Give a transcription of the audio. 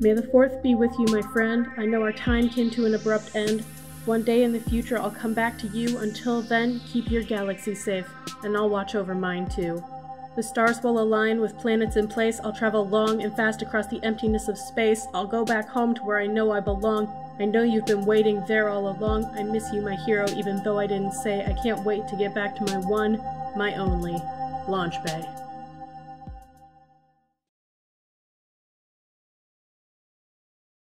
May the fourth be with you, my friend. I know our time came to an abrupt end. One day in the future, I'll come back to you. Until then, keep your galaxy safe, and I'll watch over mine too. The stars will align with planets in place. I'll travel long and fast across the emptiness of space. I'll go back home to where I know I belong. I know you've been waiting there all along. I miss you, my hero, even though I didn't say I can't wait to get back to my one, my only, launch bay.